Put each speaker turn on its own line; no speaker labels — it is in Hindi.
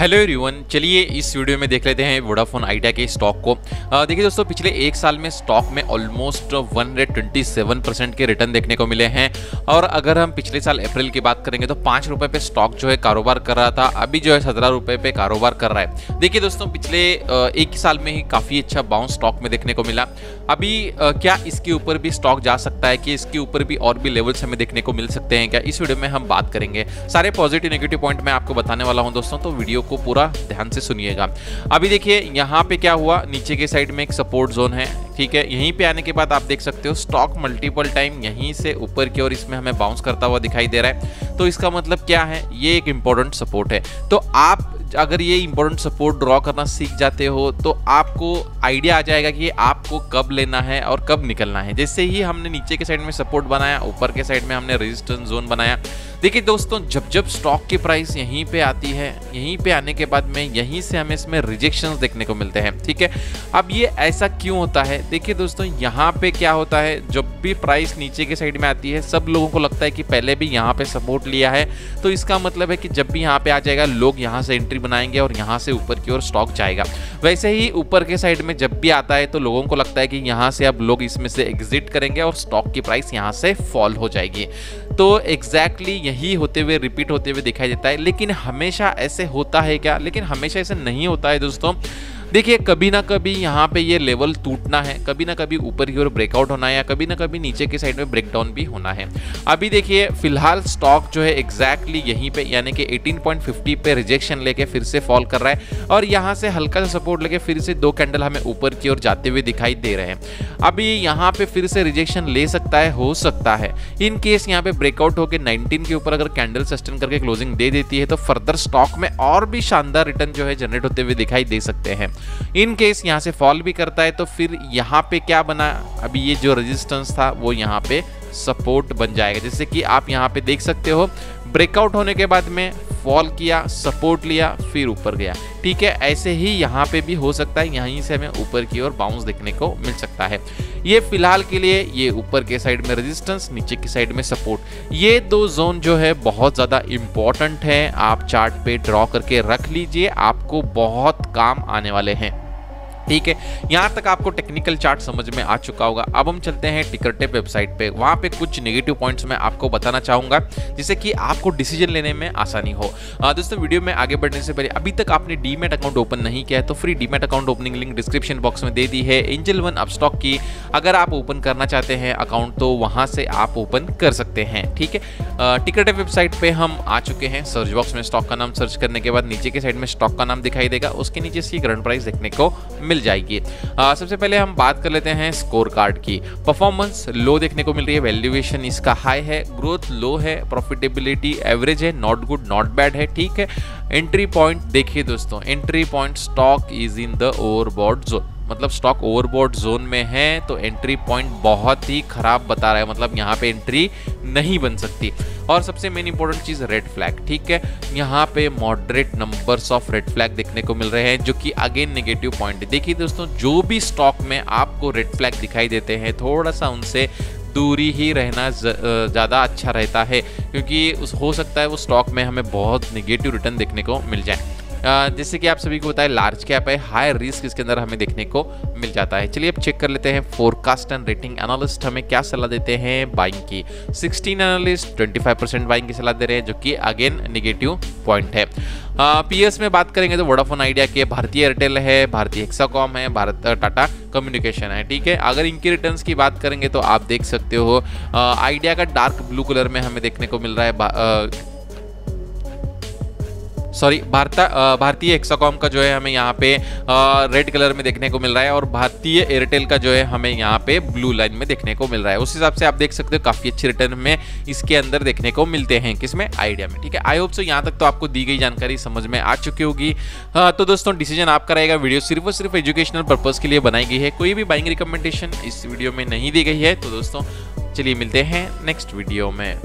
हेलो एवरीवन, चलिए इस वीडियो में देख लेते हैं वोडाफोन आइडिया के स्टॉक को। देखिए दोस्तों, पिछले एक साल में स्टॉक में ऑलमोस्ट 127 परसेंट के रिटर्न देखने को मिले हैं। और अगर हम पिछले साल अप्रैल की बात करेंगे तो पाँच रुपये पे स्टॉक जो है कारोबार कर रहा था, अभी जो है सत्रह रुपये पे कारोबार कर रहा है। देखिए दोस्तों, पिछले एक साल में ही काफ़ी अच्छा बाउंस स्टॉक में देखने को मिला। अभी क्या इसके ऊपर भी स्टॉक जा सकता है कि इसके ऊपर भी और भी लेवल्स हमें देखने को मिल सकते हैं क्या? इस वीडियो में हम बात करेंगे। सारे पॉजिटिव नेगेटिव पॉइंट मैं आपको बताने वाला हूँ दोस्तों तो वीडियो को पूरा ध्यान से सुनिएगा। अभी देखिए, यहाँ पे क्या हुआ? नीचे के साइड में एक सपोर्ट जोन है, ठीक है? यहीं पे आने के बाद आप देख सकते हो स्टॉक मल्टीपल टाइम यहीं से ऊपर की ओर इसमें हमें बाउंस करता हुआ दिखाई दे रहा है। तो इसका मतलब क्या है? ये एक इंपॉर्टेंट सपोर्ट है। तो आप अगर ये इंपॉर्टेंट सपोर्ट ड्रॉ करना सीख जाते हो तो आपको आइडिया आ जाएगा कि आपको कब लेना है और कब निकलना है। जैसे ही हमने नीचे के साइड में सपोर्ट बनाया, ऊपर के साइड में हमने रेजिस्टेंस जोन बनाया देखिए दोस्तों, जब जब स्टॉक की प्राइस यहीं पे आती है, यहीं पे आने के बाद में, यहीं से हमें इसमें रिजेक्शन देखने को मिलते हैं, ठीक है? अब ये ऐसा क्यों होता है? देखिए दोस्तों, यहाँ पे क्या होता है? जब भी प्राइस नीचे के साइड में आती है, सब लोगों को लगता है कि पहले भी यहाँ पे सपोर्ट लिया है। तो इसका मतलब है कि जब भी यहाँ पे आ जाएगा, लोग यहाँ से एंट्री बनाएँगे और यहाँ से ऊपर की ओर स्टॉक जाएगा। वैसे ही ऊपर के साइड में जब भी आता है तो लोगों को लगता है कि यहाँ से अब लोग इसमें से एग्जिट करेंगे और स्टॉक की प्राइस यहाँ से फॉल हो जाएगी। तो एग्जैक्टली exactly यही होते हुए रिपीट होते हुए दिखाई देता है। लेकिन हमेशा ऐसे होता है क्या? लेकिन हमेशा ऐसे नहीं होता है दोस्तों। देखिए, कभी ना कभी यहाँ पे ये लेवल टूटना है, कभी ना कभी ऊपर की ओर ब्रेकआउट होना है या कभी ना कभी नीचे की साइड में ब्रेकडाउन भी होना है। अभी देखिए, फ़िलहाल स्टॉक जो है एग्जैक्टली यहीं पे, यानी कि 18.50 पे रिजेक्शन लेके फिर से फॉल कर रहा है और यहाँ से हल्का सा सपोर्ट लेके फिर से दो कैंडल हमें ऊपर की ओर जाते हुए दिखाई दे रहे हैं। अभी यहाँ पे फिर से रिजेक्शन ले सकता है, हो सकता है। इन केस यहाँ पे ब्रेकआउट होकर 19 के ऊपर अगर कैंडल सस्टेन करके क्लोजिंग दे देती है तो फर्दर स्टॉक में और भी शानदार रिटर्न जो है जनरेट होते हुए दिखाई दे सकते हैं। इन केस यहाँ से फॉल भी करता है तो फिर यहाँ पे क्या बना? अभी ये जो रेजिस्टेंस था, वो यहाँ पे सपोर्ट बन जाएगा। जैसे कि आप यहाँ पे देख सकते हो ब्रेकआउट होने के बाद में फॉल किया सपोर्ट लिया, फिर ऊपर गया। ठीक है, ऐसे ही यहाँ पे भी हो सकता है, यहीं से हमें ऊपर की ओर बाउंस देखने को मिल सकता है। ये फ़िलहाल के लिए, ये ऊपर के साइड में रेजिस्टेंस नीचे की साइड में सपोर्ट ये दो जोन जो है, बहुत ज़्यादा इंपॉर्टेंट हैं। आप चार्ट पे ड्रॉ करके रख लीजिए, आपको बहुत काम आने वाले हैं। ठीक है। यहाँ तक आपको टेक्निकल चार्ट समझ में आ चुका होगा। अब हम चलते हैं टिकर टेप वेबसाइट पे। वहाँ पे कुछ नेगेटिव पॉइंट्स मैं आपको बताना चाहूँगा, जिससे कि आपको डिसीज़न लेने में आसानी हो। दोस्तों वीडियो में आगे बढ़ने से पहले, अभी तक आपने डीमेट अकाउंट ओपन नहीं किया है तो free demat account opening link description box में दे दी है। एंजल वन अपस्टॉक की, अगर आप ओपन करना चाहते हैं अकाउंट तो वहाँ से आप ओपन कर सकते हैं, ठीक है। टिकर टेप वेबसाइट पर हम आ चुके हैं। सर्च बॉक्स में स्टॉक का नाम सर्च करने के बाद नीचे के साइड में स्टॉक का नाम दिखाई देगा। उसके नीचे इसकी करंट प्राइस देखने को मिल जाएगी। आ, सबसे पहले हम बात कर लेते हैं स्कोर कार्ड की। परफॉर्मेंस लो देखने को मिल रही है वैल्यूएशन इसका हाई है ग्रोथ लो है प्रॉफिटेबिलिटी एवरेज है नॉट गुड नॉट बैड है ठीक है। एंट्री पॉइंट देखिए दोस्तों entry point stock is in the overbought zone मतलब स्टॉक ओवरबोर्ड जोन में है तो एंट्री पॉइंट बहुत ही खराब बता रहा है मतलब यहाँ पे एंट्री नहीं बन सकती। और सबसे मेन इंपॉर्टेंट चीज़ रेड फ्लैग ठीक है? यहाँ पे moderate numbers of red flag देखने को मिल रहे हैं, जो कि अगेन नेगेटिव पॉइंट है। देखिए दोस्तों, जो भी स्टॉक में आपको रेड फ्लैग दिखाई देते हैं थोड़ा सा उनसे दूरी ही रहना ज़्यादा अच्छा रहता है, क्योंकि उस, हो सकता है वो स्टॉक में हमें बहुत निगेटिव रिटर्न देखने को मिल जाए। जैसे कि आप सभी को बताया लार्ज कैप है हाई रिस्क इसके अंदर हमें देखने को मिल जाता है। चलिए अब चेक कर लेते हैं फोरकास्ट एंड रेटिंग एनालिस्ट हमें क्या सलाह देते हैं बाइंग की। 16 एनालिस्ट 25 परसेंट बाइंग की सलाह दे रहे हैं, जो कि अगेन निगेटिव पॉइंट है। पी पीएस में बात करेंगे तो वोडाफोन आइडिया के भारतीय एयरटेल है, भारतीय एक्साकॉम है, भारत टाटा कम्युनिकेशन है, ठीक है? अगर इनकी रिटर्न्स की बात करेंगे तो आप देख सकते हो आइडिया का डार्क ब्लू कलर में हमें देखने को मिल रहा है सॉरी भारता भारतीय एक्साकॉम का जो है हमें यहाँ पे रेड कलर में देखने को मिल रहा है और भारतीय एयरटेल का जो है हमें यहाँ पे ब्लू लाइन में देखने को मिल रहा है। उस हिसाब से आप देख सकते हो काफ़ी अच्छे रिटर्न में इसके अंदर देखने को मिलते हैं, किसमें? आइडिया में, ठीक है? आई होप सो यहाँ तक तो आपको दी गई जानकारी समझ में आ चुकी होगी। तो दोस्तों डिसीज़न आपका रहेगा। वीडियो सिर्फ़ और सिर्फ़ एजुकेशनल पर्पज के लिए बनाई गई है। कोई भी बाइंग रिकमेंडेशन इस वीडियो में नहीं दी गई है। तो दोस्तों, चलिए मिलते हैं नेक्स्ट वीडियो में।